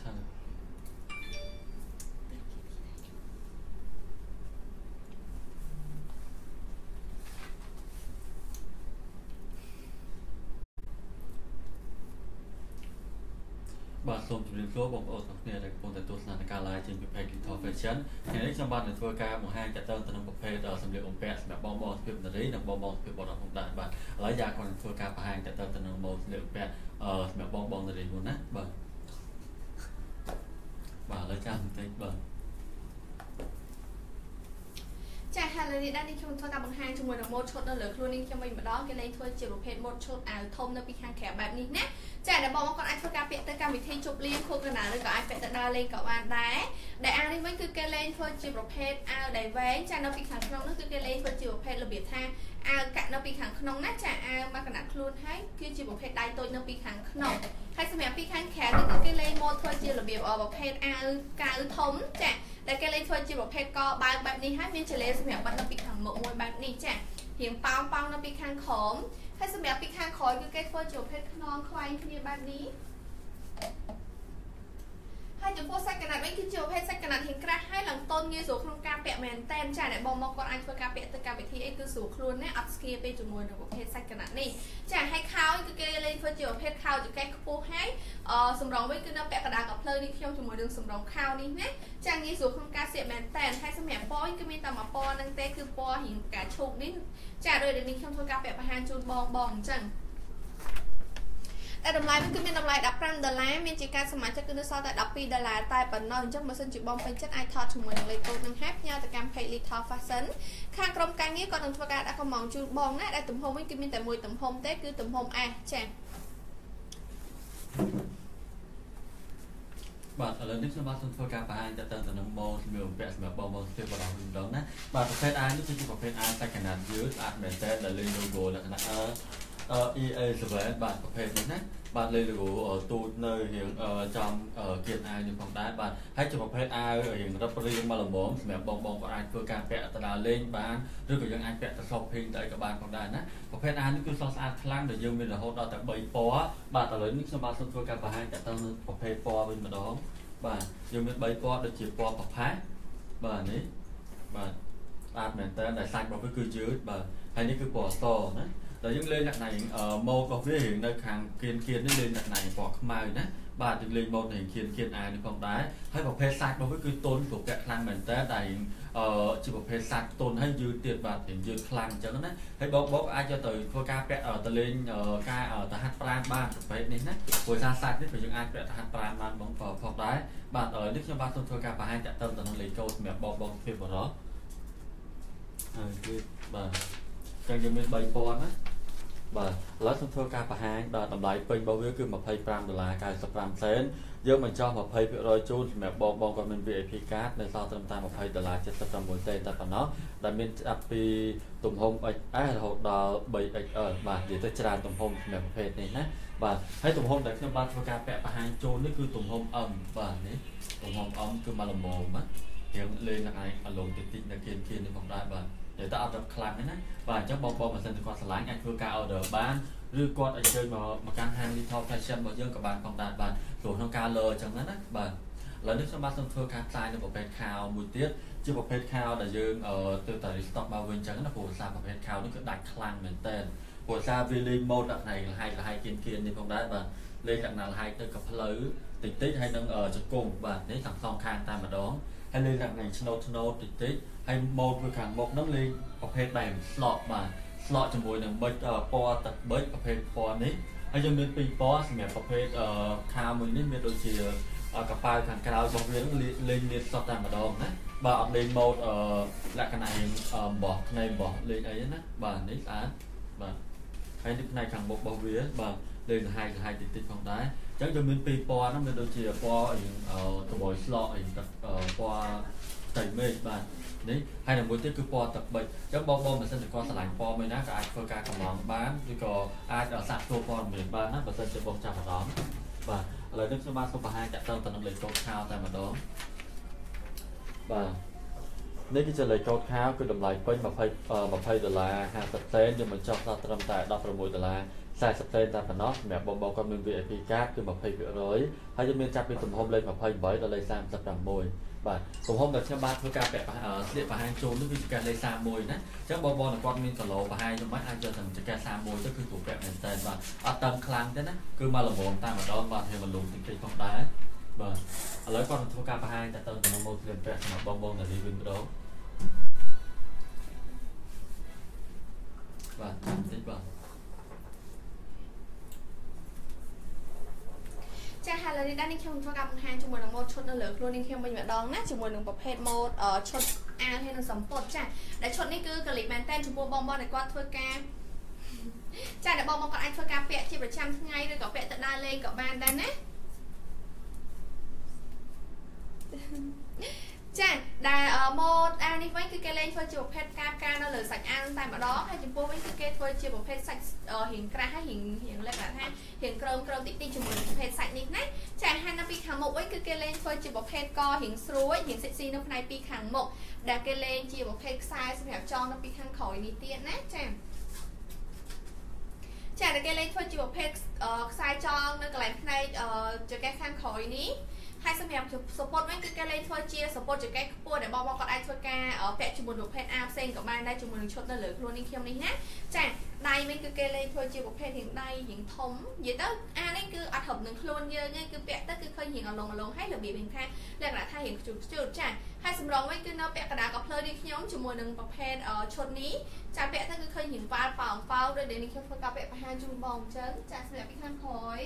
ឆើបាទសូមជម្រាបសួរបងប្អូនទាំងគ្នាដែលកំពុងតែទស្សនាការ live ចេញពី page Little Fashion ថ្ងៃនេះខ្ញុំបានទៅធ្វើការបង្ហាញតទៅទៅនឹងប្រភេទសម្លៀកបំពាក់សម្រាប់បងប្អូនសុភាពនារីនិងបងប្អូនសុភាពបុរសផងដែរបាទឥឡូវយ៉ាគាត់នឹងធ្វើការបង្ហាញតទៅទៅនឹងម៉ូដសម្លៀកបំពាក់សម្រាប់បងប្អូននារីមុនណាបាទ បាទឥឡូវចាំបន្តិចបាទចាហើយលើនេះដែរនេះខ្ញុំធ្វើការបង្ហាញជាមួយនឹងម៉ូដឈុតនៅលើខ្លួននេះខ្ញុំវិញម្ដងគេលេងធ្វើជាប្រភេទម៉ូដឈុតអាវធំនៅពីខាងក្រៅបែបនេះណាចាដែលបងប្អូនគាត់អាចធ្វើការពាក់ទៅកម្មវិធីជប់លៀងខួបកណ្ដាលឬក៏អាចពាក់ទៅដើរលេងក៏បានដែរដែលអាវនេះវិញគឺគេលេងធ្វើជាប្រភេទអាវដែលវែងចានៅពីខាងក្នុងនោះគឺគេលេងធ្វើជាប្រភេទរបៀបថា អាវកាក់នៅពីខាងក្នុងណាចាអាវមកកណ្ដាលខ្លួនហើយគឺជាប្រភេទដៃតូចនៅពីខាងក្នុងហើយសម្រាប់ពីខាងក្រៅនេះគឺគេលេងម៉ូដធ្វើជារបៀបប្រភេទអាវកៅធំចាដែលគេលេងធ្វើជាប្រភេទកបើកបែបនេះហើយមានចលេសម្រាប់បិទនៅពីខាងមុខមួយបែបនេះចារៀងប៉ោងប៉ោងនៅពីខាងក្រោមហើយសម្រាប់ពីខាងក្រោយគឺគេធ្វើជាប្រភេទខ្នងខ្វែងគ្នាបែបនេះហើយ ចំពោះសាច់កណាត់វិញគឺជាប្រភេទសាច់កណាត់រៀងក្រាស់ហើយឡើងតូនងាយស្រួលក្នុងការពាក់មែនតែនចាដែលបងមកគាត់អាចធ្វើការពាក់ទៅកម្មវិធីអីគឺស្រួលខ្លួនណាអត់ស្គៀពេលជាមួយនឹងប្រភេទសាច់កណាត់នេះចាហើយខោគឺគេលេងធ្វើជាប្រភេទខោចង្កេះខ្ពស់ហើយអសម្រងវិញគឺនៅពាក់កណ្ដាលកភ្លើនេះខ្ញុំជាមួយនឹងសម្រងខោនេះណាចាងាយស្រួលក្នុងការស្លៀកមែនតែនហើយសម្រាប់ពណ៌គឺមានតែមួយពណ៌ហ្នឹងទេគឺពណ៌រៀងផ្កាឈូកនេះចាដោយដែលនេះខ្ញុំធ្វើការពាក់បង្ហាញជូនបងបងអញ្ចឹង តែតម្លៃវិញគឺមានតម្លៃ15ដុល្លារមានជាការសមាជិកគឺនៅសល់តែ12ដុល្លារតែប៉ុណ្ណោះអញ្ចឹងបើសិនជាបងពេញចិត្តអាចថតជាមួយនឹងលេខកូដនឹងហើយផ្ញើទៅកាន់ page Little Fashion ខាងក្រុមការងារគាត់នឹងធ្វើការដាក់កំងជូនបងណាដែលទំហំវិញគឺមានតែមួយទំហំទេគឺទំហំ S ចា៎បាទឥឡូវនេះខ្ញុំបាទសូមធ្វើការបង្ហាញតើតើទៅនឹងម៉ូសម្រាប់ពាក់សម្រាប់បងបងស្ទាបរបស់វិញម្ដងណាបាទប្រភេទអានេះគឺជាប្រភេទអាសាច់កណាត់យឺតស្អាតមែនតើដែលលេង logo លក្ខណៈ អឺ EA7 បាទប្រភេទនេះណាបាទលេង logo ទូចនៅរៀងចំគៀនអាវនេះផងដែរបាទហើយជាប្រភេទអាវរៀងរឹបរៀងមកល្មមសម្រាប់បងបងក៏អាចធ្វើការពាក់ទៅដើរលេងបានឬក៏យើងអាចពាក់ទៅសពភេងទៅក៏បានផងដែរណាប្រភេទអាវនេះគឺស្រស់ស្អាតខ្លាំងដែលយើងមានរហូតដល់តែ3ពណ៌បាទឥឡូវនេះខ្ញុំបាទសូមធ្វើការបង្ហាញតទៅនឹងប្រភេទពណ៌វិញម្ដងបាទយើងមាន3ពណ៌ដូចជាពណ៌ប្រផាសបាទនេះបាទស្អាតមែនតើដែលសាច់របស់វាគឺយឺតបាទហើយនេះគឺពណ៌សណា ដល់យើងលេងលក្ខណៈម៉ូដរបស់វារៀងនៅខាងគៀនគៀននេះលេងលក្ខណៈពណ៌ខ្មៅណាបាទយើងលេងម៉ូដនៃគៀនគៀនអានេះផងដែរហើយប្រភេទសាច់របស់វាគឺតុនព្រោះពាក់ខ្លាំងមែនតើតែអឺជាប្រភេទសាច់តុនហើយយឺតទៀតបាទយើងយឺតខ្លាំងអញ្ចឹងណាហើយបោកបោកអាចយកទៅធ្វើការពាក់ទៅលេងការទៅហាត់ប្រាណបានប្រភេទនេះណាព្រោះសារសាច់នេះគឺយើងអាចពាក់ទៅហាត់ប្រាណបានបងផងដែរបាទនេះខ្ញុំបាទសូមធ្វើការបង្ហាញតាក់ទងទៅនឹងលេខកូដសម្រាប់បោកបោកភាពបរោះហើយគឺបាទចឹងយើងមាន3000ណា បាទឥឡូវខ្ញុំធ្វើការបង្ហាញដល់តម្លៃពេញរបស់វាគឺ25ដុល្លារ95សេនយើងបញ្ចុះ20%ជូនសម្រាប់បងបងគាត់មាន VIP card នៅសល់ត្រឹមតែ20ដុល្លារ79សេនតែប៉ុណ្ណោះដែលមានចាប់ពីទំហំ XS រហូតដល់ 3XL បាទនិយាយទៅច្រើនទំហំសម្រាប់ប្រភេទនេះណាបាទហើយទំហំដែលខ្ញុំបានធ្វើការពាក់បង្ហាញជូននេះគឺទំហំ M បាទនេះទំហំ M គឺមកល្មមណាយើងលេងនៅឯអាឡុងតិចតិចនៅគៀនគៀននេះផងដែរបាទ និយាយទៅអត់រត់ខ្លាំងទេណាបាទអញ្ចឹងបងប្អូនបើសិនជាគាត់ឆ្លាញ់អាចធ្វើការ order បានឬគាត់អញ្ជើញមកមកកាន់ហាង Little Fashion របស់យើងក៏បានផងដែរបាទព្រោះក្នុងការលើអញ្ចឹងណាបាទឥឡូវនេះខ្ញុំបាទសូមធ្វើការផ្សាយនៅប្រភេទខោមួយទៀតជាប្រភេទខោដែលយើងទៅតែ restock មកវិញអញ្ចឹងណាព្រោះសារប្រភេទខោនេះគឺដាច់ខ្លាំងមែនតើព្រោះសារវាលេង mode ដាក់ណៃលហែកលហែកគៀនគៀននេះផងដែរបាទលេងដាក់ណាលហែកទៅក៏ផ្លូវតិចតិចហើយនឹងជង្គង់បាទនេះទាំងសងខាងតែម្ដងហើយលេងដាក់ណៃឆ្នោតឆ្នោតតិចតិច ហើយ mode វាខាងមុខហ្នឹងលេងប្រភេទបែប slot បាទ slot ជាមួយនឹងប៊ិចពណ៌ទឹកប៊ិចប្រភេទពណ៌នេះហើយយើងមានពីរពណ៌សម្រាប់ប្រភេទខាមួយនេះមានដូចជាកប៉ាល់ខាងក្រៅរបស់វាលេងមានសតតែម្ដងណាបាទអត់លេង mode លក្ខណៈអំបោះផ្នែកអំបោះលេងអីណាបាទនេះស្អាតបាទហើយនេះផ្នែកខាងមុខរបស់វាបាទលេងលហាយលហាយតិចតិចផងដែរអញ្ចឹងយើងមានពីរពណ៌ហ្នឹងមានដូចជាពណ៌អីកបយ slot អីពណ៌ តៃមេឃបាទនេះហើយនឹងមួយទៀតគឺពណ៌ទឹកប៊ិចអញ្ចឹងបងបងបើសិនជាគាត់ឆ្លាញ់ពណ៌មួយណាក៏អាចធ្វើការកំណងបានឬក៏អាចសាកសួរព័ត៌មានបានណាបើសិនជាបងចាប់អារម្មណ៍បាទឥឡូវនេះខ្ញុំបានសូមបង្ហាញតាក់ទងទៅនឹងលេខកូដខោតែម្ដងបាទនេះគឺជាលេខកូដខោគឺតម្លៃពេញ20 20ដុល្លារ50សេនយើងបញ្ចុះដល់ត្រឹមតែ16ដុល្លារ40សេនតែប៉ុណ្ណោះសម្រាប់បងបងគាត់មាន VIP card គឺ20%ហើយយើងមានចាប់ពីទំហំលេខ28ដល់លេខ36 បាទទំហំដែលខ្ញុំបានធ្វើការពាក់ស្លៀកបង្ហាញជូននោះគឺចង្កេះលេខ31ណាអញ្ចឹងបងបងគាត់មានគីឡូបង្ហាញខ្ញុំអាចយកទៅចង្កេះ31ទៅគឺគ្រូពាក់មែនតើបាទអត់តឹងខ្លាំងទេណាគឺមកល្មមតែម្ដងបាទហើយមកលុំតិចតិចផងដែរបាទឥឡូវគាត់នឹងធ្វើការបង្ហាញតទៅទៅម៉ូតលៀនពាក់សម្រាប់បងបងដែលរីវិញម្ដងបាទតិចបាទ ចាហើយឥឡូវនេះដែរនេះខ្ញុំធ្វើការបង្ហាញជាមួយនឹងម៉ូតឈុតនៅលើខ្លួននេះខ្ញុំវិញម្ដងណាជាមួយនឹងប្រភេទម៉ូតឈុតអាវហើយនឹងសំពត់ចាដែលឈុតនេះគឺកលិបមែនតែនចំពោះបងបងដែលគាត់ធ្វើការចាដែលបងបងគាត់អាចធ្វើការពាក់ជាប្រចាំថ្ងៃឬក៏ពាក់ទៅដើរលេងក៏បានដែរណា ចាដែលម៉ូតអានេះវិញគឺគេលេងធ្វើជាប្រភេទការការនៅលើសាច់អានតែម្ដងហើយចំពោះវិញគឺគេធ្វើជាប្រភេទសាច់រៀងក្រាស់ហើយរៀងរៀងលក្ខណៈថារៀងក្រោមក្រោមតិចតិចជាមួយប្រភេទសាច់នេះណាចាហើយនៅពីខាងមុខវិញគឺគេលេងធ្វើជាប្រភេទករៀងស្រួយរៀងសិចស៊ីនៅផ្នែកពីខាងមុខដែលគេលេងជាប្រភេទខ្សែសម្រាប់ចងនៅពីខាងក្រោយនេះទៀតណាចាចាតែគេលេងធ្វើជាប្រភេទខ្សែចងនៅកន្លែងផ្នែកចង្កេះខាងក្រោយនេះ ហើយសម្រាប់ support វិញគឺគេលេងធ្វើជា support ចង្កេះខ្ពស់ដែលបងប្អូនគាត់អាចធ្វើការពាក់ជាមួយប្រភេទ A ផ្សេងក៏បានដែរជាមួយនឹងឈុតនៅលើខ្លួននេះខ្ញុំនេះណាចាដៃវិញគឺគេលេងធ្វើជាប្រភេទរៀងដៃរៀងធំនិយាយទៅអានេះគឺអត់ hợp នឹងខ្លួនយើងទេគឺពាក់ទៅគឺឃើញរៀងអលងអលងហើយរបៀបរៀងថាលក្ខណៈថារៀងខ្ជុលខ្ជុលចាហើយសម្រងវិញគឺនៅពាក់កណ្ដាលកភ្លើនេះខ្ញុំជាមួយនឹងប្រភេទឈុតនេះចាពាក់ទៅគឺឃើញរៀងប៉ាល់ប៉ោងប៉ោដោយដែលនេះខ្ញុំធ្វើការពាក់បង្ហាញជូនបងអញ្ចឹងចាសម្រាប់ពីខាងក្រោយ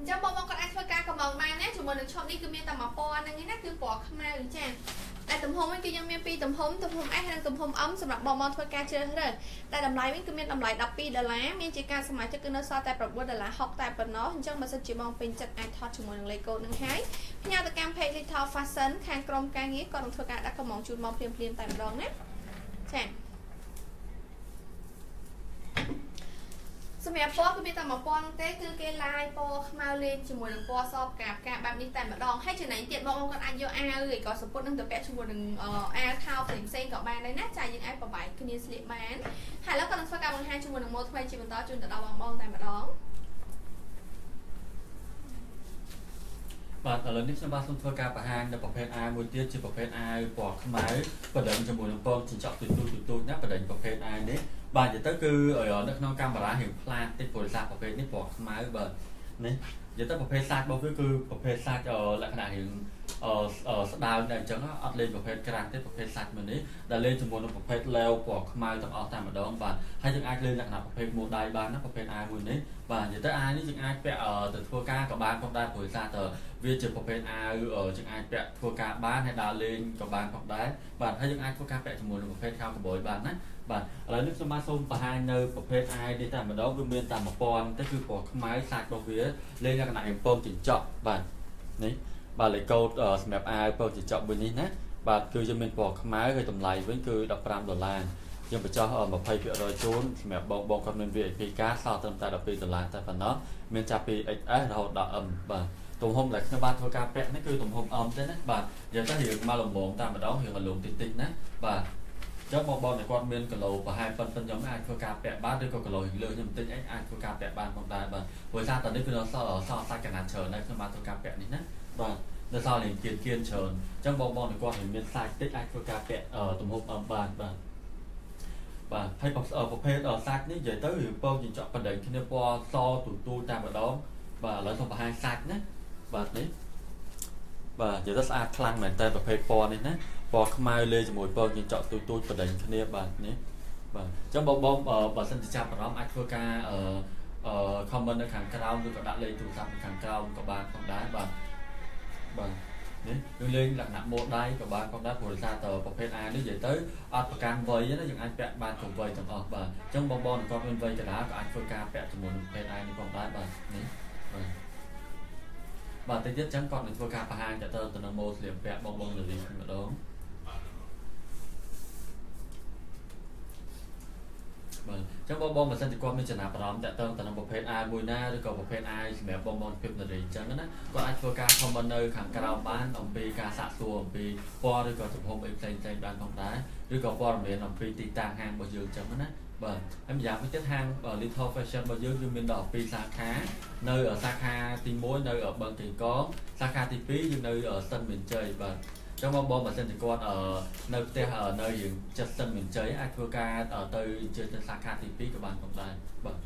អញ្ចឹងបងប្អូនគាត់អាចធ្វើការកំងបានណាជាមួយនឹងឈុតនេះគឺមានតែមួយពណ៌ហ្នឹងឯណាគឺពណ៌ខ្មៅចាតែទំហំវិញគឺយើងមានពីរទំហំទំហំ S និងទំហំ M សម្រាប់បងប្អូនធ្វើការជ្រើសរើសតែតម្លៃវិញគឺមានតម្លៃ12ដុល្លារមានជាការសមាជិកគឺនៅសល់តែ9ដុល្លារ60តែប៉ុណ្ណោះអញ្ចឹងបើសិនជាបងពេញចិត្តអាចថតជាមួយនឹងលេខកូដនឹងហើយផ្ញើទៅកាន់ page Little Fashion ខាងក្រុមការងារគាត់នឹងធ្វើការដាក់កំងជូនបងភ្លាមៗតែម្ដងណាចា សម្រាប់ពណ៌គឺមានតែមួយពណ៌នោះទេគឺគេឡាយពណ៌ខ្មៅលេងជាមួយនឹងពណ៌សផ្កាផ្កាបែបនេះតែម្ដងហើយចំណែកទៀតបងគាត់អាចយកអាវឬក៏សពុតនឹងទៅពាក់ជាមួយនឹងអាវខោផ្សេងផ្សេងក៏បានដែរណាចាយើងអាចប្របែកគ្នាស្លៀកបានហើយឥឡូវក៏នឹងធ្វើការបង្ហាញជាមួយនឹងម៉ូដថ្មីជាបន្តជូនទៅដល់បងបងតែម្ដង បាទឥឡូវនេះខ្ញុំបាទសូមធ្វើការបង្ហាញនៅប្រភេទអាវមួយទៀតជាប្រភេទអាវពណ៌ខ្មៅបដិងជាមួយនឹងពងចិញ្ចក់ទូទូទូណាបដិងប្រភេទអាវនេះបាទនិយាយទៅគឺនៅក្នុងកាមេរ៉ារៀងផ្លាតតិចព្រោះសាប្រភេទនេះពណ៌ខ្មៅបាទនេះនិយាយទៅប្រភេទសាច់របស់វាគឺប្រភេទសាច់លក្ខណៈរៀងអឺ ស្ដើងតែអញ្ចឹងអត់លេងប្រភេទក្រាស់ទេប្រភេទសាច់មួយនេះដែលលេងជាមួយនឹងប្រភេទឡេវពណ៌ខ្មៅទាំងអស់តែម្ដងបាទហើយយើងអាចលេងលក្ខណៈប្រភេទម៉ូដៃបានណាប្រភេទអាវមួយនេះបាទនិយាយទៅអាវនេះយើងអាចពាក់ទៅធ្វើការក៏បានផងដែរព្រោះសារទៅវាជាប្រភេទអាវយើងអាចពាក់ធ្វើការបានហើយដើរលេងក៏បានផងដែរបាទហើយយើងអាចធ្វើការពាក់ជាមួយនឹងប្រភេទខោកបយបានណាបាទឥឡូវនេះខ្ញុំបានសូមបង្ហាញនៅប្រភេទអាយនេះតែម្ដងវាមានតែ1000ទៅគឺពណ៌ខ្មៅសាច់របស់វាលេងលក្ខណៈអំពងចិញ្ចក់បាទនេះ បាទលេខកូដសម្រាប់អាយពងចិញ្ចក់មួយនេះណាបាទគឺយើងមានពណ៌ខ្មៅហើយតម្លៃវិញគឺ15ដុល្លារយើងបញ្ចុះ20%ជូនសម្រាប់បងបងគាត់មាន VIP ការសល់ត្រឹមតែ12ដុល្លារតែប៉ុណ្ណោះមានចាប់ពី XS រហូតដល់ M បាទទំហំដែលខ្ញុំបានធ្វើការពាក់នេះគឺទំហំ M ទេណាបាទយើងទៅរៀងមកលំងតែម្ដងរៀងមកលំតិចតិចណាបាទចឹងបងបងដែលគាត់មានគីឡូប្រហែលប៉ុនប៉ុនខ្ញុំអាចធ្វើការពាក់បានឬក៏គីឡូលើខ្ញុំបន្តិចអីអាចធ្វើការពាក់បានផងដែរបាទព្រោះថាតនេះគឺនៅសល់សល់សាច់កណាត់ច្រើនហើយខ្ញុំបានធ្វើការពាក់នេះណាបាទ នៅសល់លេងគៀនគៀនច្រើនចឹងបងបងដែលគាត់មានសាច់តិចអាចធ្វើការពាក់ទំហំអមបានបាទបាទហើយប្រភេទសាច់នេះនិយាយទៅរឿងពងចិញ្ចក់បណ្ដេញគ្នាពណ៌សទូទូតែម្ដងបាទឥឡូវសូមបង្ហាញសាច់ណាបាទនេះបាទនិយាយទៅស្អាតខ្លាំងមែនតើប្រភេទពណ៌នេះណាពណ៌ខ្មៅលេជាមួយពណ៌ចិញ្ចក់ទូចទូចបដិញគ្នាបាទនេះបាទអញ្ចឹងបងបងបើសិនជាចាប់អារម្មណ៍អាចធ្វើការអឺអឺ comment នៅខាងក្រោមឬក៏ដាក់លេខទូរស័ព្ទនៅខាងក្រោមក៏បានផងដែរបាទ បាទនេះគឺលេងលក្ខណៈម៉ូដៃក៏បានផងដែរព្រោះសារទៅប្រភេទ A នេះនិយាយទៅអត់ប្រកាន់វ័យណាយើងអាចពាក់បានគ្រប់វ័យទាំងអស់បាទអញ្ចឹងបងបងគាត់មានវ័យកណ្ដាលក៏អាចធ្វើការពាក់ជាមួយនឹងប្រភេទ A នេះផងដែរបាទនេះបាទបាទតិចទៀតចឹងគាត់នឹងធ្វើការបង្ហាញតទៅទៅនឹងម៉ូស្លៀកពាក់បងបងលលីម្ដង បបាទអញ្ចឹងបងបងបើសិនជាគាត់មានចំណាប់អារម្មណ៍តាក់ទងទៅនឹងប្រភេទអាយមួយណាឬក៏ប្រភេទអាយសម្រាប់បងបងភាពនារីអញ្ចឹងណាគាត់អាចធ្វើការ comment នៅខាងក្រោមបានអំពីការសាកសួរអំពីពណ៌ឬក៏ទំហំអីផ្សេងផ្សេងបានផងដែរឬក៏ព័ត៌មានអំពីទីតាំងហាងរបស់យើងអញ្ចឹងណាបាទហើយម្យ៉ាងវិញទៀតហាង Little Fashion របស់យើងគឺមានដល់2សាខានៅសាខាទី1នៅបឹងកេងកងសាខាទី2យើងនៅស្ទឹងមានជ័យបាទ ចឹងមកបងបើសិនជាគាត់នៅផ្ទះនៅយើងចិត្តសិនមានជ័យអាចធ្វើការទៅអញ្ជើញទៅសាខាទី2ក៏បានផងដែរបាទ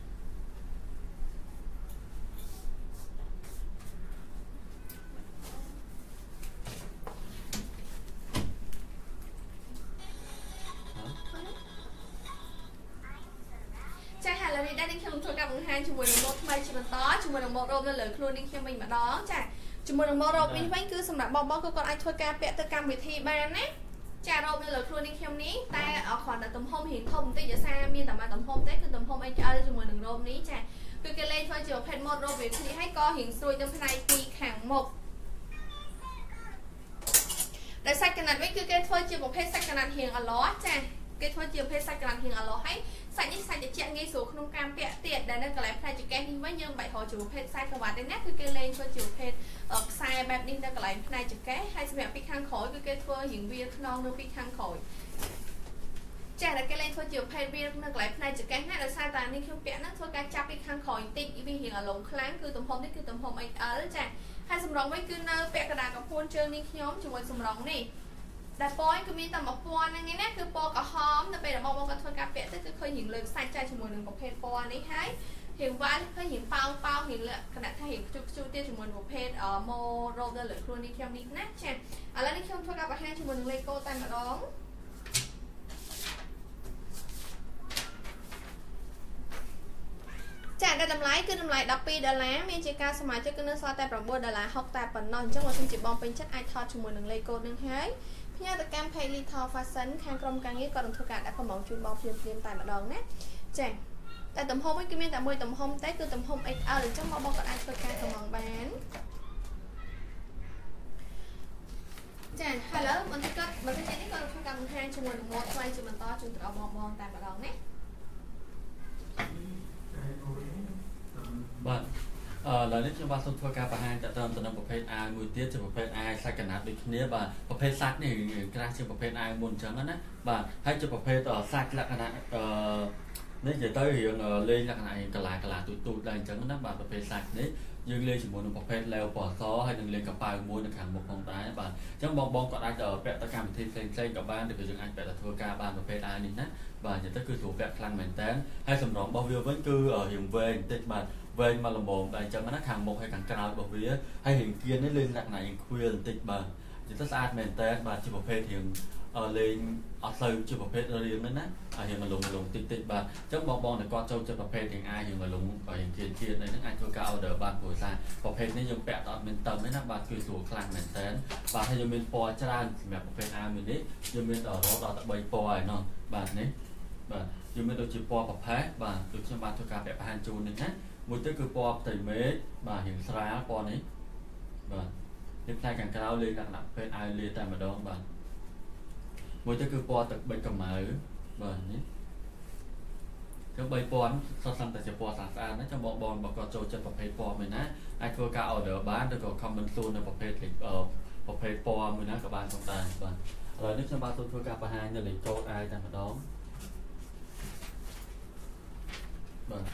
ចាឥឡូវនេះដែរនេះខ្ញុំធ្វើការបង្ហាញជាមួយនឹងម៉ូដថ្មីជាបន្តជាមួយនឹងម៉ូដរ៉ូបនៅលើខ្លួននេះខ្ញុំវិញម្ដងចា ជាមួយនឹងម៉ូដរ៉ូបនេះវិញគឺសម្រាប់បងបងគឺគាត់អាចធ្វើការពាក់ទៅកម្មវិធីបានណាចារ៉ូបនៅលើខ្លួននេះខ្ញុំនេះតែគ្រាន់តែទំហំរៀងធំបន្តិចដោយសារមានតែមួយទំហំទេគឺទំហំ XL ជាមួយនឹងរ៉ូបនេះចាគឺគេលេងធ្វើជាប្រភេទម៉ូដរ៉ូបវាគ្នាហើយក៏រៀងស្រួយទៅផ្នែកពីខាងមុខដែលសាច់កណាត់វិញគឺគេធ្វើជាប្រភេទសាច់កណាត់រៀងអឡោះចា គេធ្វើជាប្រភេទសាច់កណាត់រៀងអឡោះហើយសាច់នេះសាច់ត្រជាក់ងាយស្រួលក្នុងការពាក់ទៀតដែលនៅកន្លែងផ្នែកចង្កេះនេះវិញយើងបាច់រកជាប្រភេទខ្សែក្រវ៉ាត់ទេណាគឺគេលេងធ្វើជាប្រភេទខ្សែបែបនេះនៅកន្លែងផ្នែកចង្កេះហើយសម្រាប់ពីខាងក្រោយគឺគេធ្វើរៀងវាខ្នងនៅពីខាងក្រោយចាតែគេលេងធ្វើជាប្រភេទវានៅកន្លែងផ្នែកចង្កេះណាដោយសារតែនេះខ្ញុំពាក់ហ្នឹងធ្វើការចាប់ពីខាងក្រោយបន្តិចវារៀងអាឡុងខ្លាំងគឺទំហំនេះគឺទំហំ XL ចាហើយសម្រងវិញគឺនៅពាក់កណ្ដាលកំពួនជើងនេះខ្ញុំជាមួយសម្រងនេះ ដែលពណ៌គឺមានតែមួយពណ៌ហ្នឹងឯណាគឺពណ៌ក្រហមនៅពេលដែលបងបងគាត់ធ្វើការពាក់ទៅគឺឃើញរៀងលើខ្សាច់ចែកជាមួយនឹងប្រភេទពណ៌នេះហើយរៀងវ៉ាល់ឃើញរៀងប៉ោងប៉ោងរៀងលក្ខណៈថារៀងខ្ជុះខ្ជុះទៀតជាមួយនឹងប្រភេទម៉ូរ៉ូបនៅលើខ្លួននេះខ្ញុំនេះណាចាឥឡូវនេះខ្ញុំធ្វើការបង្ហាញជាមួយនឹងលេខកូដតែម្ដងចាតែតម្លៃគឺតម្លៃ12ដុល្លារមានជាការសមាជិកគឺនៅសល់តែ9ដុល្លារ60តែប៉ុណ្ណោះអញ្ចឹងបើសិនជាបងពេញចិត្តអាចថតជាមួយនឹងលេខកូដនឹងហើយ ផ្ញើទៅកាន់ page Little Fashion ខាងក្រុមការងារគាត់នឹងធ្វើការដាក់កំងជូនបងភ្លាមៗតែម្ដងណាចាតែទំហំវិញគឺមានតែមួយទំហំតែគឺទំហំ XL អញ្ចឹងបងបងគាត់អាចធ្វើការកំងបានចាឥឡូវបន្តិចគាត់បន្តិចនេះគាត់ធ្វើការបង្ហាញជាមួយនឹងម៉ូដថ្មីជាបន្តជូនទៅដល់បងបងតែម្ដងណាបាទ អឺឡើយនេះខ្ញុំបាទសូមធ្វើការបង្ហាញតទៅទៅនឹងប្រភេទអាវមួយទៀតជាប្រភេទអាវសាច់កណាត់ដូចគ្នាបាទប្រភេទសាច់នេះក្រាស់ជាប្រភេទអាវមុនអញ្ចឹងណាបាទហើយជាប្រភេទសាច់លក្ខណៈអឺនេះនិយាយទៅរៀងលេងលក្ខណៈកលាកលាទូទូដែរអញ្ចឹងណាបាទប្រភេទសាច់នេះយើងលេងជាមួយនឹងប្រភេទឡេវពណ៌សហើយនឹងលេងកប៉ៅមួយនៅខាងមុខផងដែរបាទអញ្ចឹងបងបងក៏អាចពាក់ទៅកម្មវិធីផ្សេងផ្សេងក៏បានឬក៏យើងអាចពាក់ទៅធ្វើការបានប្រភេទអាវនេះណាបាទនិយាយទៅគឺស្រួលពាក់ខ្លាំងមែនតើហើយសម្រងរបស់វាវិញគឺរៀងវែងបន្តិចបាទវែងមកល្មមដែរអញ្ចឹងណាខាងមុខហើយខាងក្រោយរបស់វាហើយរៀងគៀននេះលេងលក្ខណៈរៀងខ្វៀលបន្តិចបាទនិយាយទៅស្អាតមែនតើបាទជាប្រភេទរៀង លេងអត់សូវជាប្រភេទរៀងហ្នឹងណាហើយរៀងមលងមលងតិចតិចបាទអញ្ចឹងបងបងតែគាត់ចូលចិត្តប្រភេទរៀងអាយរៀងមលងបាទរៀងគៀនគៀនហ្នឹងអាចធ្វើការ order បានព្រោះថាប្រភេទនេះយើងពាក់អត់មានតឹមទេណាបាទគឺស្រួលខ្លាំងមែនតើបាទហើយយើងមានពណ៌ច្រើនសម្រាប់ប្រភេទអាយមួយនេះយើងមានរហូតដល់តែ3ពណ៌ហើយណោះបាទនេះបាទយើងមានដូចជាពណ៌ប្រផេះបាទដូចខ្ញុំបានធ្វើការពាក់បង្ហាញជូននេះណាមួយទៀតគឺពណ៌ផ្ទៃមេឃបាទរៀងស្រាលពណ៌នេះបាទនេះផ្នែកខាងក្រៅលេខលក្ខណៈប្រភេទអាវលាតែម្ដងបាទ មួយទៀតគឺពណ៌ទឹកប៊ិចកម្ៅបាទនេះចឹង3000សុទ្ធសឹងតែជាពណ៌ស្អាតស្អាតណាចាំបងបងបើគាត់ចូលចិត្តប្រភេទពណ៌មួយណាអាចធ្វើការ order បានឬក៏ comment សួរនៅប្រភេទប្រភេទពណ៌មួយណាក៏បានផងដែរបាទឥឡូវនេះខ្ញុំបាទសូមធ្វើការបង្ហាញនៅលេខកូដអាយតែម្ដងបាទ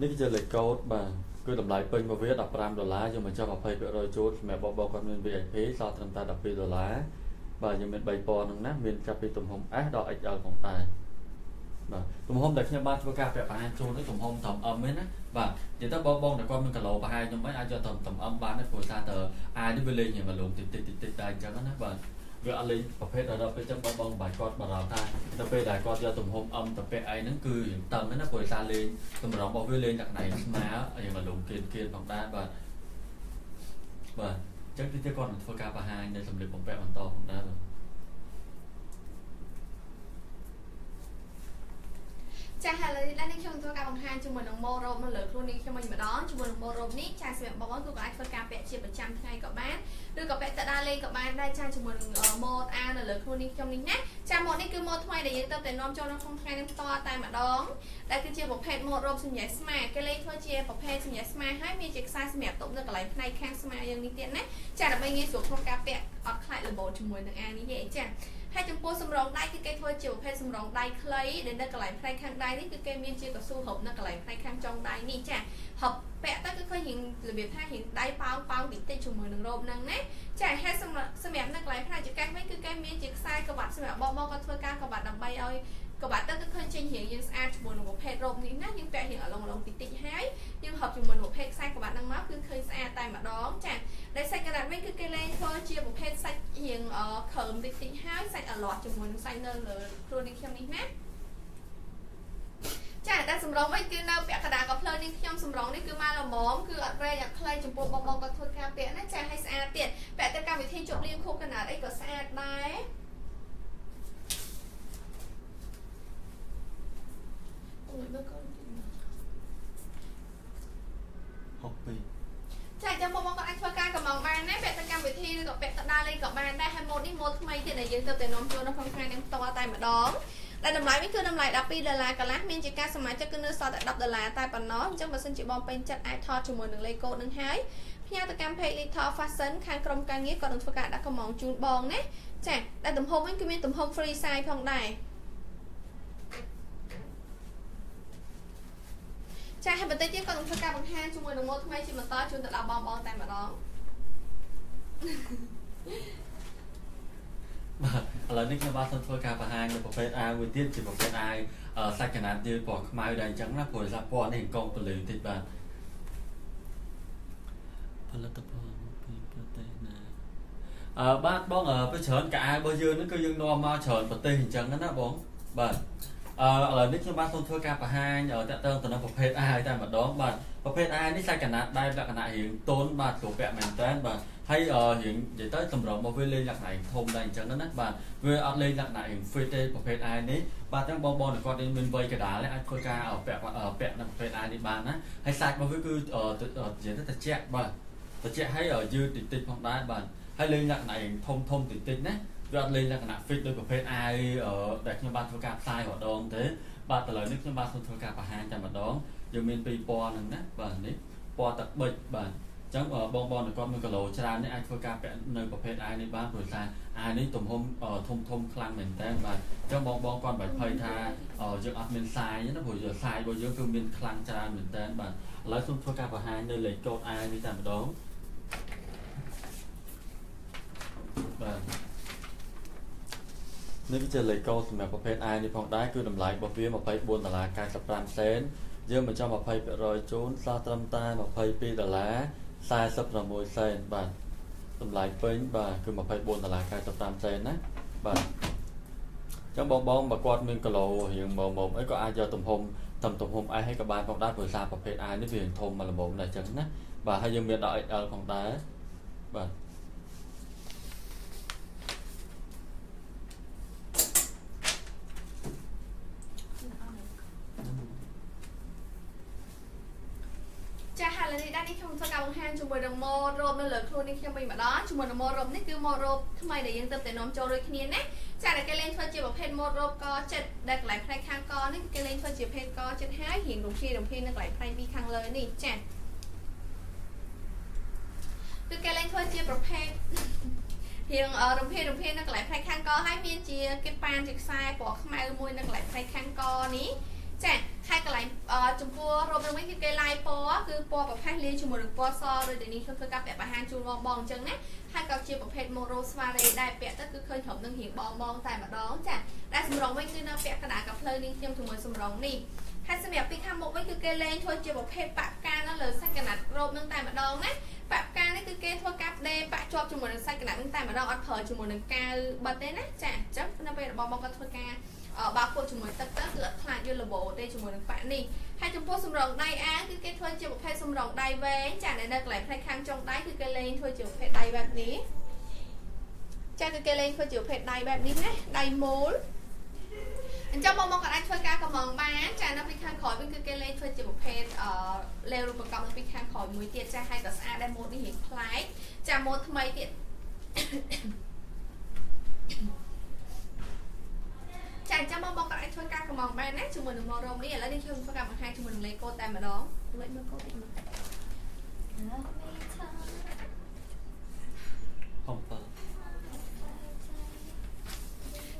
នេះគឺជាលេខកូដបាទ គឺតម្លៃពេញរបស់វា15ដុល្លារយើងបញ្ចុះ20%ចូលសម្រាប់បងបងគាត់មាន VIP សល់ត្រឹមតែ12ដុល្លារបាទយើងមាន3ពណ៌ហ្នឹងណាមានចាប់ពីទំហំ S ដល់ XL ផងដែរបាទទំហំដែលខ្ញុំបានធ្វើការពាក់បង្ហាញជូននេះទំហំត្រឹម M ទេណាបាទនិយាយទៅបងបងតែគាត់មានគីឡូប្រហែលខ្ញុំអីអាចយកត្រឹមត្រឹម M បានទេព្រោះថាតើអាយនេះវាលេងញ៉ាំមកលងតិចតិចតិចតិចតែអញ្ចឹងណាបាទ វាអត់លេងប្រភេទដល់ពេលចឹងបងបងបាយគាត់បារម្ភថាទៅពេលដែលគាត់យកទំហំអឹមទៅពាក់អីហ្នឹងគឺរៀងតឹងណាព្រោះសារលេងតម្រងរបស់វាលេងតែកណ្ដៃស្មារៀងមកលំគៀនគៀនផងដែរបាទបាទចឹងទីទៀតគាត់នឹងធ្វើការបង្ហាញនៅសម្លៀកបំពាក់បន្តផងដែរបាទ ចាចាហើយឥឡូវនេះនេះខ្ញុំធ្វើការបង្ហាញជាមួយនឹងម៉ូរ៉ូបនៅលើខ្លួននេះខ្ញុំវិញម្ដងជាមួយនឹងម៉ូរ៉ូបនេះចាសម្រាប់បងប្អូនគឺក៏អាចធ្វើការពាក់ជាប្រចាំថ្ងៃក៏បានឬក៏ពាក់ទៅដើរលេងក៏បានដែរចាជាមួយនឹងម៉ូតអានៅលើខ្លួននេះខ្ញុំនេះណាចាម៉ូតនេះគឺម៉ូតថ្មីដែលយើងទៅតែនាំចូលនៅក្នុងថ្ងៃនេះផ្ទាល់តែម្ដងដែលគឺជាប្រភេទម៉ូតរ៉ូបសម្រាប់ស្មាគេលេងធ្វើជាប្រភេទសម្រាប់ស្មាហើយមានជាខ្សែសម្រាប់តុបនៅកន្លែងផ្នែកខាងស្មាយើងនេះទៀតណាចាដើម្បីងាយស្រួលក្នុងការពាក់អត់ខ្លាចរបូតជាមួយនឹងអានេះទេចា ហើយចំពោះសម្រងដៃគឺគេធ្វើជាប្រភេទសម្រងដៃខ្លីដែលនៅកន្លែងផ្នែកខាងដៃនេះគឺគេមានជាកស៊ូហុបនៅកន្លែងផ្នែកខាងចុងដៃនេះចាហុបពាក់ទៅគឺឃើញរៀងរបៀបថារៀងដៃប៉ោងប៉ោងតិចតិចជាមួយនឹងរ៉ូបហ្នឹងណាចាហើយសម្រាប់សម្រាប់នៅកន្លែងផ្នែកចង្កេះវិញគឺគេមានជាខ្សែក្បាត់សម្រាប់បងបងគាត់ធ្វើការក្បាត់ដើម្បីឲ្យ ក៏បាត់ទៅគឺឃើញចេញរៀងយើងស្អាតជាមួយនឹងប្រភេទរ៉ូបនេះណាយើងពាក់រៀងអឡងអឡងតិចតិចហើយយើងហប់ជាមួយនឹងប្រភេទខ្សែក្បាត់ហ្នឹងមកគឺឃើញស្អាតតែម្ដងចាដែលសាច់ក្រាត់វិញគឺគេលែងធ្វើជាប្រភេទសាច់រៀងខើមតិចតិចហើយសាច់អលាត់ជាមួយនឹងសាច់នៅលើខ្លួននេះខ្ញុំនេះណាចាតែសម្រងវិញគឺនៅពាក់កណ្ដាលកភ្លើនេះខ្ញុំសម្រងនេះគឺមកល្មមគឺអត់រែកអត់ខ្លីចំពោះបងបងក៏ធ្វើការពាក់ណាចាឲ្យស្អាតទៀតពាក់ទៅកម្មវិធីជប់លៀងខូបកណ្ដាលអីក៏ស្អាតដែរ អូយមើលកូនហុកពីចាចាំបងបងក៏អាចធ្វើការកំងបានដែរពាក់ទៅកម្មវិធីឬក៏ពាក់ទៅដើរលេងក៏បានដែរហើយម៉ូតនេះម៉ូតថ្មីទៀតដែលយើងទៅតែនាំចូលនៅក្នុងថ្ងៃនេះផ្ទាល់តែម្ដងដែលតម្លៃនេះគឺតម្លៃ12ដុល្លារកន្លះមានជាការសមាជិកគឺនៅសល់តែ10ដុល្លារតែប៉ុណ្ណោះអញ្ចឹងបើសិនជាបងពេញចិត្តអាចថតជាមួយនឹងលេខកូដនឹងហើយផ្ញើទៅកាន់ page Little Fashion ខាងក្រុមការងារក៏នឹងធ្វើការដាក់កំងជូនបងណាចាដែលទំហំវិញគឺមានទំហំ free size ផងដែរ ហើយបន្តិចទៀតក៏នឹងធ្វើការបង្ហាញជាមួយនឹងម៉ូតថ្មីជាបន្តជូនទៅដល់បងបងតែម្ដងបាទឥឡូវនេះខ្ញុំបាទសូមធ្វើការបង្ហាញនៅប្រភេទអាវមួយទៀតជាប្រភេទអាវសាច់កណាត់យឺតពណ៌ខ្មៅដែរអញ្ចឹងណាព្រោះសារពណ៌នេះកងពលឺតិចបាទផលិតផលពីប្រទេសណាអឺបាទបងពេលច្រើនកៅអៅរបស់យើងហ្នឹងគឺយើងនាំមកច្រើនប្រទេសអញ្ចឹងណាបងបាទ អឺឥឡូវនេះខ្ញុំបាទសូមធ្វើការបង្ហាញតើតើទៅនឹងប្រភេទអាយតែម្ដងបាទប្រភេទអាយនេះសាច់កណាត់ដែលលក្ខណៈរៀងតូនបាទគ្រូពាក់មែនតើបាទហើយរៀងនិយាយទៅតម្រងរបស់វាលេងលក្ខណៈធំដែរអញ្ចឹងណាបាទវាអត់លេងលក្ខណៈរៀង fit ទេប្រភេទអាយនេះបាទទាំងបងបងគាត់មានវ័យកដាលអាចធ្វើការពាក់ពាក់នៅប្រភេទអាយនេះបានណាហើយសាច់របស់វាគឺនិយាយទៅត្រជាក់បាទត្រជាក់ហើយយឺតតិចតិចផងដែរបាទហើយលេងលក្ខណៈរៀងធំធំតិចតិចណា វាអត់លេងលក្ខណៈ fit ដោយប្រភេទអាវដែលខ្ញុំបានធ្វើការផ្សាយម្ដងទេបាទឥឡូវនេះខ្ញុំបានធ្វើការបង្ហាញតែម្ដងយើងមានពីរពណ៌ហ្នឹងណាបាទនេះពណ៌ទឹកប៊ិចបាទអញ្ចឹងបងបងគាត់មានគីឡូច្រើននេះអាចធ្វើការពាក់នៅប្រភេទអាយនេះបានព្រោះថាអាយនេះទំហំធំធំខ្លាំងមែនតើបាទអញ្ចឹងបងបងគាត់មិនភ័យថាយើងអត់មានសាយណាព្រោះយើងសាយរបស់យើងគឺមានខ្លាំងច្រើនមែនតើបាទឥឡូវសូមធ្វើការបង្ហាញនៅលេខកូដអាយនេះតែម្ដងបាទ នេះគឺជាលេខកូដសម្រាប់ប្រភេទ I នេះផងដែរគឺតម្លៃរបស់វា24ដុល្លារ95សេនយើងបញ្ចុះ20%ជូនសល់ត្រឹមតែ22ដុល្លារ46សេនបាទតម្លៃពេញបាទគឺ24ដុល្លារ95សេនណាបាទចឹងបងបងបើគាត់មានគីឡូរៀងមកមកអីក៏អាចយកទំហំតាមទំហំ S ឲ្យក៏បានផងដែរព្រោះសារប្រភេទ I នេះវាធំមកល្មមដែរចឹងណាបាទហើយយើងមានដល់ XL ផងដែរបាទ បង្ហាញជាមួយនឹងម៉ូតរ៉ូបនៅលើខ្លួននេះខ្ញុំវិញម្ដងជាមួយនឹងម៉ូតរ៉ូបនេះគឺម៉ូតរ៉ូបថ្មីដែលយើងទើបតែនាំចូលដូចគ្នាណាចាតែគេលេងធ្វើជាប្រភេទម៉ូតរ៉ូបកចិត្តដែលកន្លែងផ្នែកខាងកនេះគេលេងធ្វើជាប្រភេទកចិត្តហើយរៀងរំភីរំភីនៅកន្លែងផ្នែកពីខាងលើនេះចាគឺគេលេងធ្វើជាប្រភេទរៀងរំភេររំភេនៅកន្លែងផ្នែកខាងកហើយមានជាគេប៉ានជាខ្សែពណ៌ខ្មៅមួយនៅកន្លែងផ្នែកខាងកនេះ ចាហើយកន្លែងចំពោះរ៉ូបនឹងវិញគឺគេឡាយពណ៌គឺពណ៌ប្រផេះលាយជាមួយនឹងពណ៌សដូចដែលនេះខ្ញុំធ្វើការពាក់បង្ហាញជូនបងបងអញ្ចឹងណាហើយក៏ជាប្រភេទ Moro Soiree ដែរពាក់ទៅគឺឃើញត្រឹមនឹងរៀងបងបងតែម្ដងចាដែលសម្រងវិញគឺនៅពាក់កណ្ដាលកាផ្លូវនេះខ្ញុំជាមួយសម្រងនេះហើយសម្រាប់ពីខាងមុខវិញគឺគេលេងធ្វើជាប្រភេទបាក់កានៅលើសាច់កណាត់រ៉ូបនឹងតែម្ដងណាបាក់កានេះគឺគេធ្វើការដេបាក់ជាប់ជាមួយនឹងសាច់កណាត់នឹងតែម្ដងអត់ប្រើជាមួយនឹងកាវបិទទេណាចាអញ្ចឹងនៅពេលរបស់បងក៏ធ្វើការ បើពុះជាមួយទឹកទៅគឺអត់ខ្លាចយល់លបោទេជាមួយនឹងប៉ាក់នេះហើយចំពោះសម្រងដៃអាគឺគេធ្វើជាប្រភេទសម្រងដៃវែងចានៅកន្លែងផ្នែកខាងចុងដៃគឺគេលេងធ្វើជាប្រភេទដៃបែបនេះចាគឺគេលេងធ្វើជាប្រភេទដៃបែបនេះណាដៃមូលអញ្ចឹងបងមកក៏អាចធ្វើការកំងបានចានៅពីខាងក្រោយវិញគឺគេលេងធ្វើជាប្រភេទអឺលេវរូបកម្មនៅពីខាងក្រោយមួយទៀតចាឲ្យក៏ស្អាតដែរម៉ូតនេះរៀងប្លែកចាម៉ូតថ្មីទៀតចាអញ្ចឹង បងបងក៏អាចធ្វើការកំងបានណាជាមួយនឹងម៉ូរ៉ូមនេះឥឡូវនេះខ្ញុំធ្វើការបង្ហាញជាមួយនឹងលេកូតែម្ដងលេខមើលកូតិចមើលកំពើ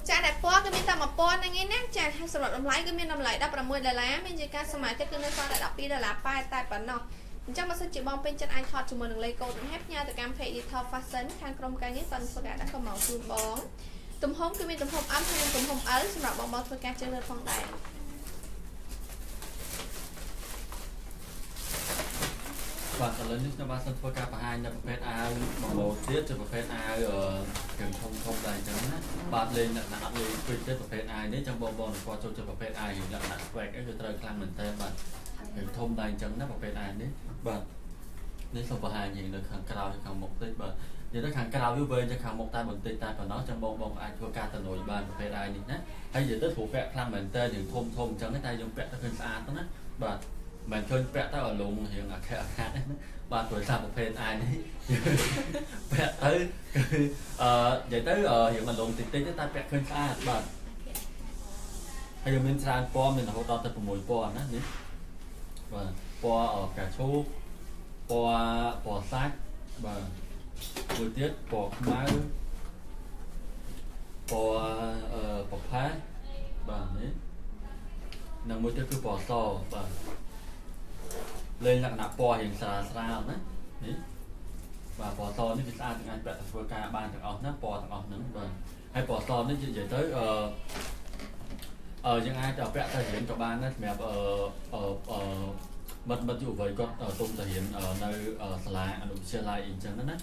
ចាតែពណ៌គឺមានតែមួយពណ៌ហ្នឹងឯណាចាហើយសម្រាប់តម្លៃគឺមានតម្លៃ16ដុល្លារមានជាការសម័យទឹកគឺនៅសល់តែ12ដុល្លារប៉ែតែប៉ុណ្ណោះអញ្ចឹងបើសិនជាបងពេញចិត្តអាចថតជាមួយនឹងលេខកូដនេះហើយផ្ញើទៅកាន់ page Digital Fashion ខាងក្រុមការងារគាត់ធ្វើការដាក់កម្មកជូនបង ទំហំគឺមានទំហំ M ហើយនិងទំហំ L សម្រាប់បងបងធ្វើការជ្រើសរើសផងដែរបាទឥឡូវនេះខ្ញុំបាទសូមធ្វើការបង្ហាញនៅប្រភេទអាវបងឡូទៀតជាប្រភេទអាវអឺគ្រឿងធំធំដែរអញ្ចឹងណាបាទលេងលក្ខណៈអត់លេងពេកទេប្រភេទអាវនេះចឹងបងបងគាត់ចូលជាប្រភេទអាវលក្ខណៈ swag គឺត្រូវខ្លាំងមែនតើបាទគ្រឿងធំដែរអញ្ចឹងណាប្រភេទអាវនេះបាទនេះសូមបង្ហាញយើងនៅខាងក្រៅខាងមុខតិចបាទ និយាយទៅខាងក្រៅវាវែងទៅខាងមុខតែបន្តិចតែប៉ុណ្ណោះចឹងបងបងអាចធ្វើការតនុយបានប្រភេទអាវនេះណាហើយនិយាយទៅព្រោះពាក់ខ្លាំងមែនតើយើងធំធំអញ្ចឹងតែយើងពាក់ទៅឃើញស្អាតទៅណាបាទមិនឃើញពាក់ទៅឲ្យលងរៀងអាខិអាខាត់ណាបាទព្រោះសារប្រភេទអាយនេះពាក់ទៅគឺអឺនិយាយទៅអឺរៀងមិនលងតិចតិចទេតែពាក់ឃើញស្អាតបាទហើយយើងមានច្រើនពណ៌មានរហូតដល់ទៅ6ពណ៌ណានេះបាទពណ៌អកាឈូកពណ៌ពណ៌សាច់បាទ មួយទៀតពណ៌ខ្មៅពណ៌អឺប្រផាសបាទនេះនិងមួយទៀតគឺពណ៌សបាទលេងលក្ខណៈពណ៌រៀងស្រាលស្រាលណានេះបាទពណ៌សនេះវាស្អាតទាំងអាចពាក់ទៅធ្វើការបានទាំងអស់ណាពណ៌ទាំងអស់ហ្នឹងបាទហើយពណ៌សនេះនិយាយទៅអឺអឺយើងអាចពាក់ទៅរៀនក៏បានដែរសម្រាប់អឺអឺ អឺមិត្តមិត្តយុវវ័យគាត់ទុំទៅរៀននៅសាលាអនុវិទ្យាល័យអីចឹងណា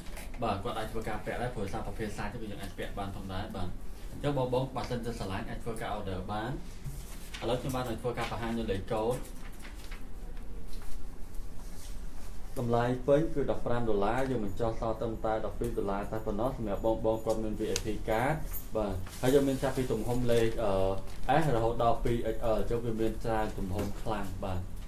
បាទគាត់អាចធ្វើការពាក់ដែរព្រោះសារប្រភេទសាច់ទៅយើងអាចពាក់បានផងដែរបាទអញ្ចឹងបងបងបើសិនជាសាលាអាចធ្វើការ order បានឥឡូវខ្ញុំបាននឹងធ្វើការបង្ហាញនៅលេខកូដតម្លៃពេញគឺ15ដុល្លារយើងមិនចោះសល់ត្រឹមតែ12ដុល្លារតែប៉ុណ្ណោះសម្រាប់បងបងគាត់មាន VIP card បាទហើយយើងមានចាប់ពីទំហំលេខអឺ S រហូតដល់ 2XL អញ្ចឹងវាមានច្រើនទំហំខ្លាំងបាទ